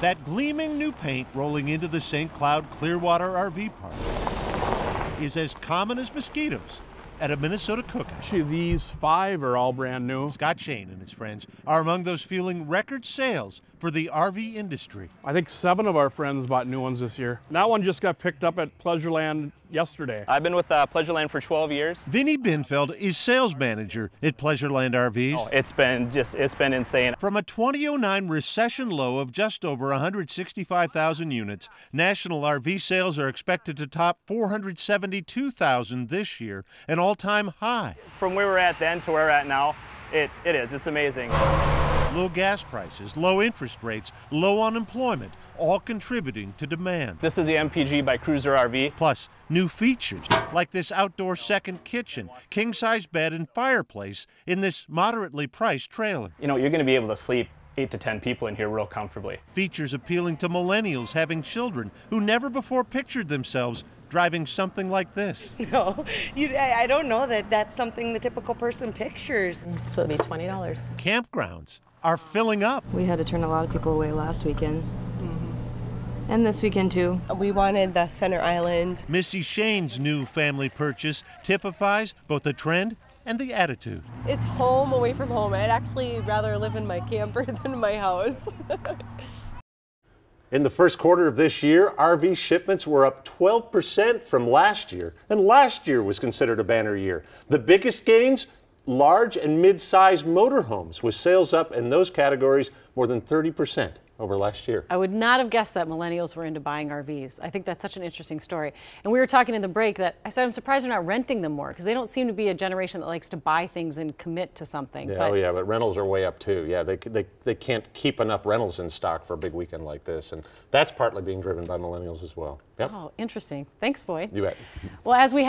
That gleaming new paint rolling into the St. Cloud Clearwater RV Park is as common as mosquitoes at a Minnesota cookout. Actually, these five are all brand new. Scott Shane and his friends are among those feeling record sales for the RV industry. I think seven of our friends bought new ones this year. That one just got picked up at Pleasureland yesterday. I've been with uh, Pleasureland for 12 years. Vinny Binfeld is sales manager at Pleasureland RVs. Oh, it's been just, it's been insane. From a 2009 recession low of just over 165,000 units, national RV sales are expected to top 472,000 this year, an all-time high. From where we're at then to where we're at now, it, it is, it's amazing. Low gas prices, low interest rates, low unemployment, all contributing to demand. This is the MPG by Cruiser RV. Plus, new features like this outdoor second kitchen, king size bed, and fireplace in this moderately priced trailer. You know, you're going to be able to sleep eight to 10 people in here real comfortably. Features appealing to millennials having children who never before pictured themselves driving something like this. No, you, I, I don't know that that's something the typical person pictures. So it'll be $20. Campgrounds are filling up. We had to turn a lot of people away last weekend. Mm-hmm. And this weekend too. We wanted the center island. Missy Shane's new family purchase typifies both the trend and the attitude. It's home away from home. I'd actually rather live in my camper than my house. In the first quarter of this year, RV shipments were up 12% from last year, and last year was considered a banner year. The biggest gains, large and mid-sized motorhomes, with sales up in those categories more than 30% over last year. I would not have guessed that millennials were into buying RVs. I think that's such an interesting story. And we were talking in the break that I said I'm surprised they're not renting them more because they don't seem to be a generation that likes to buy things and commit to something. Yeah, but oh yeah, but rentals are way up too. Yeah, they, they, they can't keep enough rentals in stock for a big weekend like this, and that's partly being driven by millennials as well. Yep. Oh, interesting. Thanks, Boyd. You bet. Well, as we